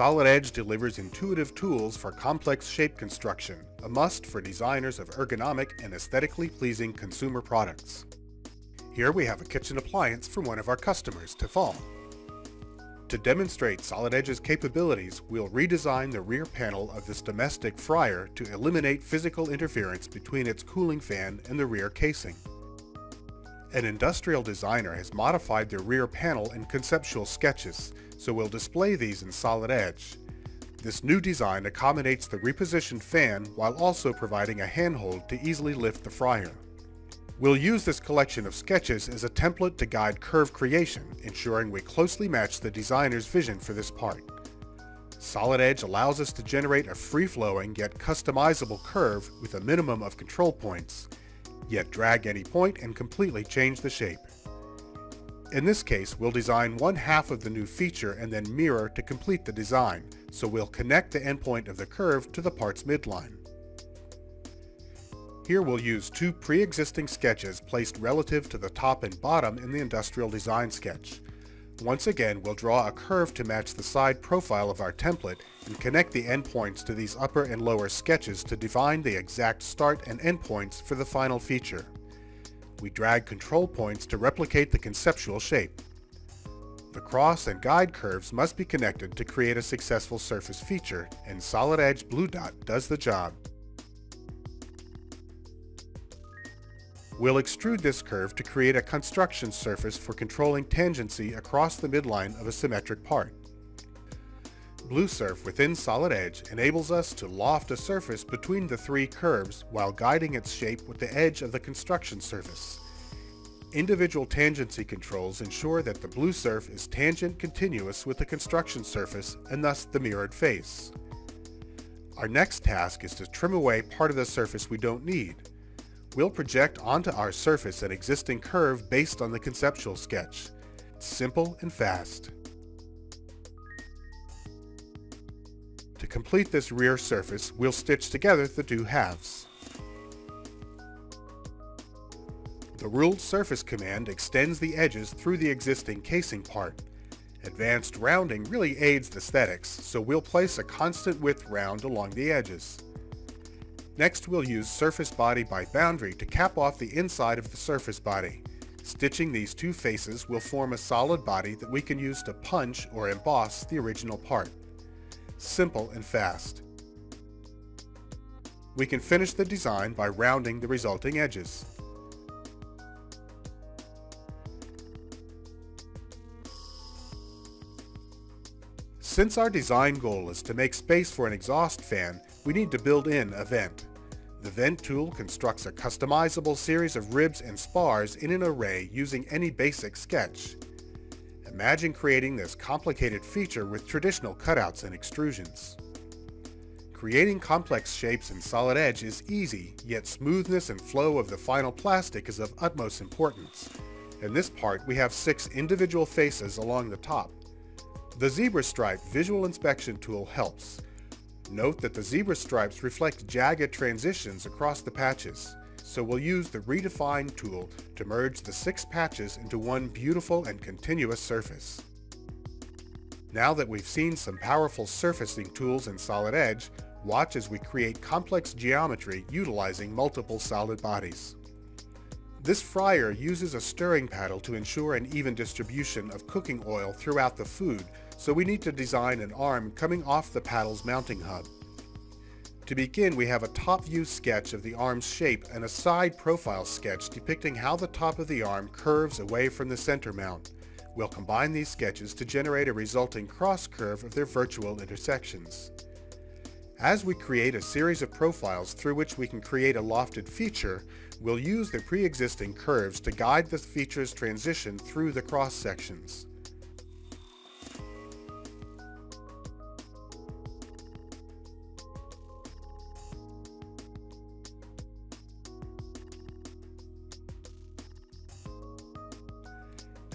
Solid Edge delivers intuitive tools for complex shape construction, a must for designers of ergonomic and aesthetically pleasing consumer products. Here we have a kitchen appliance from one of our customers, Tefal. To demonstrate Solid Edge's capabilities, we'll redesign the rear panel of this domestic fryer to eliminate physical interference between its cooling fan and the rear casing. An industrial designer has modified the rear panel in conceptual sketches, so we'll display these in Solid Edge. This new design accommodates the repositioned fan while also providing a handhold to easily lift the fryer. We'll use this collection of sketches as a template to guide curve creation, ensuring we closely match the designer's vision for this part. Solid Edge allows us to generate a free-flowing yet customizable curve with a minimum of control points, yet drag any point and completely change the shape. In this case, we'll design one half of the new feature and then mirror to complete the design, so we'll connect the endpoint of the curve to the part's midline. Here we'll use two pre-existing sketches placed relative to the top and bottom in the industrial design sketch. Once again, we'll draw a curve to match the side profile of our template and connect the endpoints to these upper and lower sketches to define the exact start and endpoints for the final feature. We drag control points to replicate the conceptual shape. The cross and guide curves must be connected to create a successful surface feature, and Solid Edge Blue Dot does the job. We'll extrude this curve to create a construction surface for controlling tangency across the midline of a symmetric part. BlueSurf within Solid Edge enables us to loft a surface between the three curves while guiding its shape with the edge of the construction surface. Individual tangency controls ensure that the BlueSurf is tangent continuous with the construction surface and thus the mirrored face. Our next task is to trim away part of the surface we don't need, We'll project onto our surface an existing curve based on the conceptual sketch. Simple and fast. To complete this rear surface, we'll stitch together the two halves. The ruled surface command extends the edges through the existing casing part. Advanced rounding really aids the aesthetics, so we'll place a constant width round along the edges. Next we'll use surface body by boundary to cap off the inside of the surface body. Stitching these two faces will form a solid body that we can use to punch or emboss the original part. Simple and fast. We can finish the design by rounding the resulting edges. Since our design goal is to make space for an exhaust fan, we need to build in a vent. The Vent tool constructs a customizable series of ribs and spars in an array using any basic sketch. Imagine creating this complicated feature with traditional cutouts and extrusions. Creating complex shapes in Solid Edge is easy, yet smoothness and flow of the final plastic is of utmost importance. In this part, we have six individual faces along the top. The Zebra Stripe visual inspection tool helps, Note that the zebra stripes reflect jagged transitions across the patches, so we'll use the Redefine tool to merge the six patches into one beautiful and continuous surface. Now that we've seen some powerful surfacing tools in Solid Edge, watch as we create complex geometry utilizing multiple solid bodies. This fryer uses a stirring paddle to ensure an even distribution of cooking oil throughout the food so we need to design an arm coming off the paddle's mounting hub. To begin, we have a top view sketch of the arm's shape and a side profile sketch depicting how the top of the arm curves away from the center mount. We'll combine these sketches to generate a resulting cross curve of their virtual intersections. As we create a series of profiles through which we can create a lofted feature, we'll use the pre-existing curves to guide the feature's transition through the cross sections.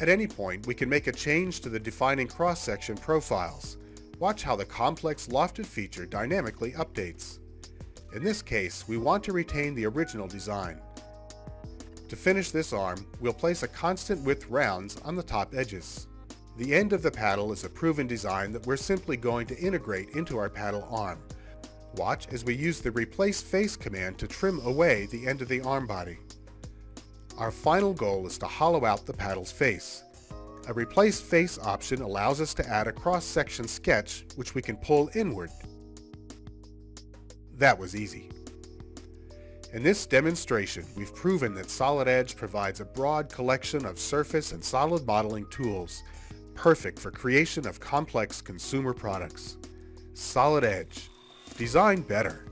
At any point, we can make a change to the defining cross-section profiles. Watch how the complex lofted feature dynamically updates. In this case, we want to retain the original design. To finish this arm, we'll place a constant width rounds on the top edges. The end of the paddle is a proven design that we're simply going to integrate into our paddle arm. Watch as we use the Replace Face command to trim away the end of the arm body. Our final goal is to hollow out the paddle's face. A Replace Face option allows us to add a cross-section sketch which we can pull inward. That was easy. In this demonstration, we've proven that Solid Edge provides a broad collection of surface and solid modeling tools, perfect for creation of complex consumer products. Solid Edge. Design better.